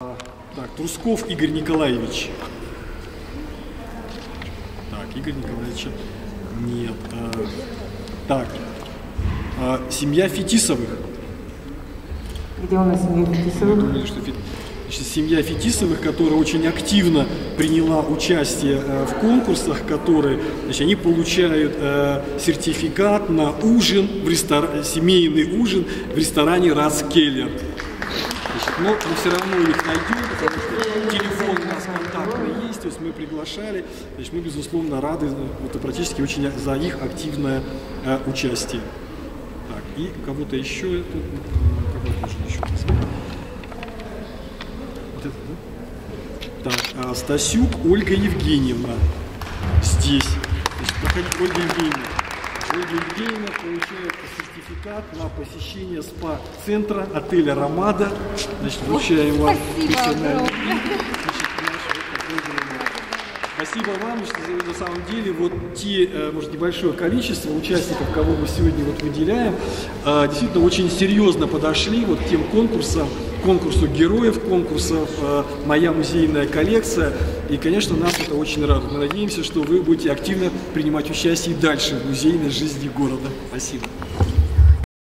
Так, Трусков Игорь Николаевич. Так, Игорь Николаевича нет. А, так, а, семья Фетисовых. Где у нас семья Фетисовых? Думали, что Фет- Значит, семья Фетисовых, которая очень активно приняла участие э, в конкурсах, которые, значит, они получают э, сертификат на ужин в рестора- семейный ужин в ресторане Рац Келлер. Значит, но мы все равно их найдем, потому что телефон у нас контактный есть, то есть мы приглашали, значит, мы безусловно рады, э, вот, практически очень за их активное э, участие. Так, и кого-то еще, тут, м, кого тоже еще посмотрим. Вот это, да? Так, а, Стасюк Ольга Евгеньевна здесь. То есть проходит Ольга Евгеньевна. Евгеньевна получает сертификат на посещение спа-центра отеля «Ромада». Значит, вручаем вам спасибо огромное. Спасибо вам, что на самом деле вот те, э, может, небольшое количество участников, кого мы сегодня вот выделяем, э, действительно очень серьезно подошли вот к тем конкурсам, конкурсу героев, конкурсов э, «Моя музейная коллекция». И, конечно, нас это очень радует. Мы надеемся, что вы будете активно принимать участие и дальше в музейной жизни города. Спасибо.